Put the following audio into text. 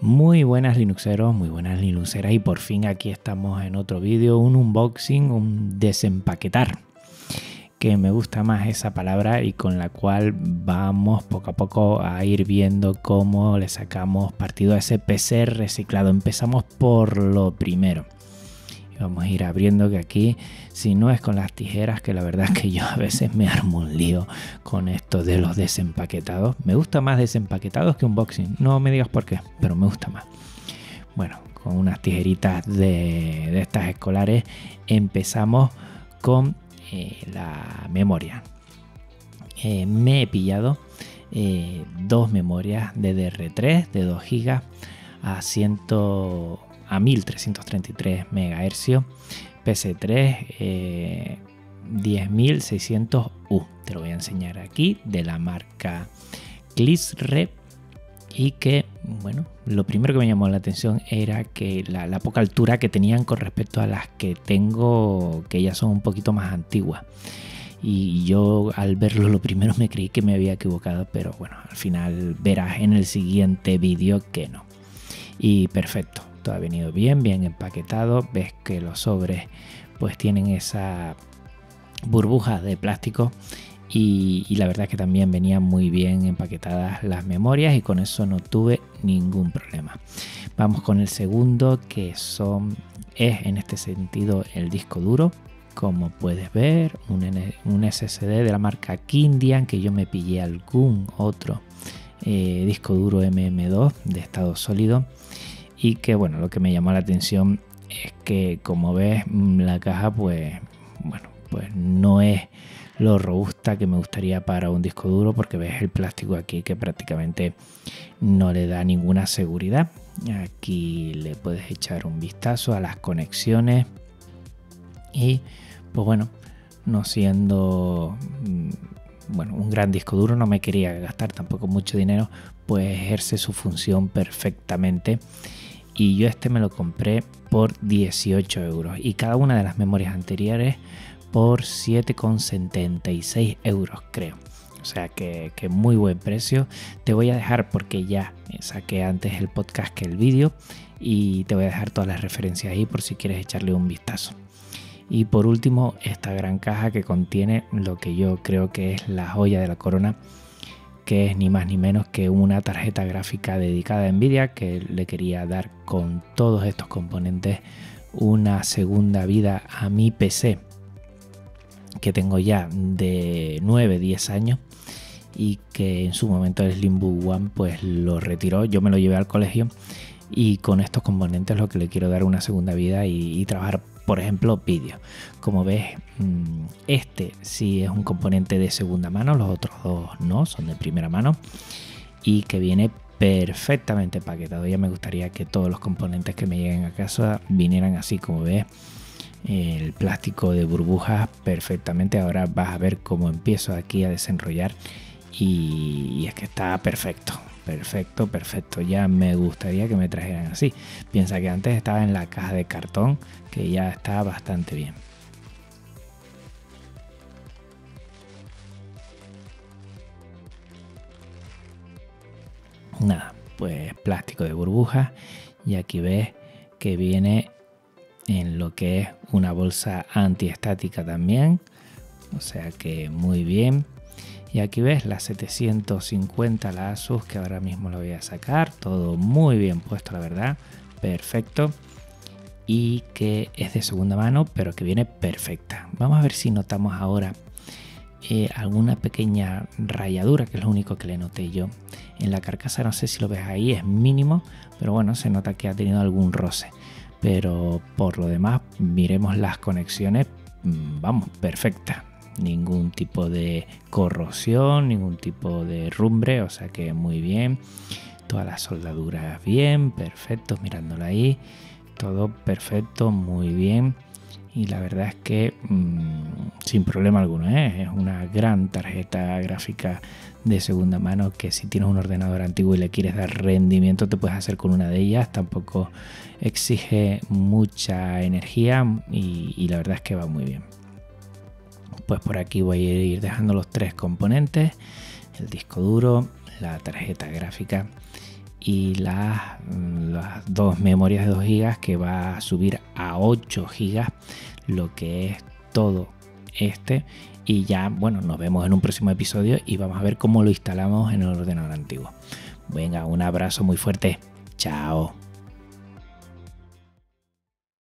buenas Linuxeros, muy buenas Linuxeras y por fin aquí estamos en otro vídeo, un unboxing, un desempaquetar que me gusta más esa palabra y con la cual vamos poco a poco a ir viendo cómo le sacamos partido a ese PC reciclado. Empezamos por lo primero. Vamos a ir abriendo que aquí, si no es con las tijeras, que la verdad es que yo a veces me armo un lío con esto de los desempaquetados. Me gusta más desempaquetados que unboxing. No me digas por qué, pero me gusta más. Bueno, con unas tijeritas de, de estas escolares empezamos con eh, la memoria. Eh, me he pillado eh, dos memorias DDR3 de 2 GB a, 100, a 1333 MHz, PC3 10600U. Te lo voy a enseñar aquí de la marca Clisre y que, bueno, lo primero que me llamó la atención era que la, poca altura que tenían con respecto a las que tengo, que ya son un poquito más antiguas. Y yo al verlo lo primero me creí que me había equivocado, pero bueno, al final verás en el siguiente vídeo que no. Y perfecto, ha venido bien, bien empaquetado. Ves que los sobres pues tienen esa burbuja de plástico y, la verdad es que también venían muy bien empaquetadas las memorias y con eso no tuve ningún problema. Vamos con el segundo que son es en este sentido el disco duro. Como puedes ver, un, un SSD de la marca Kindian que yo me pillé algún otro eh, disco duro MM2 de estado sólido y que bueno, lo que me llamó la atención es que como ves la caja pues bueno, pues no es lo robusta que me gustaría para un disco duro porque ves el plástico aquí que prácticamente no le da ninguna seguridad. Aquí le puedes echar un vistazo a las conexiones y pues bueno, no siendo mm, bueno, un gran disco duro, no me quería gastar tampoco mucho dinero, pues ejerce su función perfectamente. Y yo este me lo compré por 18 euros. Y cada una de las memorias anteriores por 7,76 euros creo. O sea que, muy buen precio. Te voy a dejar porque ya saqué antes el podcast que el vídeo y te voy a dejar todas las referencias ahí por si quieres echarle un vistazo. Y por último, esta gran caja que contiene lo que yo creo que es la joya de la corona, que es ni más ni menos que una tarjeta gráfica dedicada a Nvidia que le quería dar con todos estos componentes una segunda vida a mi PC que tengo ya de 9-10 años y que en su momento el Slimbook One pues lo retiró, yo me lo llevé al colegio y con estos componentes lo que le quiero dar una segunda vida y, trabajar por ejemplo vídeo. Como ves mm, este sí es un componente de segunda mano los otros dos no son de primera mano. Y que viene perfectamente paquetado. Ya me gustaría que todos los componentes que me lleguen a casa vinieran así como ves. El plástico de burbujas perfectamente. Ahora vas a ver cómo empiezo aquí a desenrollar. Y, es que está perfecto. Perfecto, perfecto. Ya me gustaría que me trajeran así. Piensa que antes estaba en la caja de cartón, que ya está bastante bien. Nada, pues plástico de burbujas y aquí ves que viene en lo que es una bolsa antiestática también. O sea que muy bien. Y aquí ves la 750, la Asus, que ahora mismo la voy a sacar. Todo muy bien puesto, la verdad. Perfecto. Y que es de segunda mano, pero que viene perfecta. Vamos a ver si notamos ahora eh, alguna pequeña rayadura, que es lo único que le noté yo. En la carcasa, no sé si lo ves ahí, es mínimo, pero bueno, se nota que ha tenido algún roce pero por lo demás miremos las conexiones, mm, vamos, perfecta. Ningún tipo de corrosión, ningún tipo de rumbre, o sea que muy bien. Todas las soldaduras bien, perfecto, mirándola ahí. Todo perfecto, muy bien. Y la verdad es que mm, sin problema alguno, ¿eh? es una gran tarjeta gráfica de segunda mano que si tienes un ordenador antiguo y le quieres dar rendimiento te puedes hacer con una de ellas tampoco exige mucha energía y, la verdad es que va muy bien pues por aquí voy a ir dejando los tres componentes el disco duro la tarjeta gráfica y las, las dos memorias de 2 GB que va a subir a 8 GB lo que es todo este. Y ya bueno nos vemos en un próximo episodio y vamos a ver cómo lo instalamos en el ordenador antiguo. Venga un abrazo muy fuerte. Chao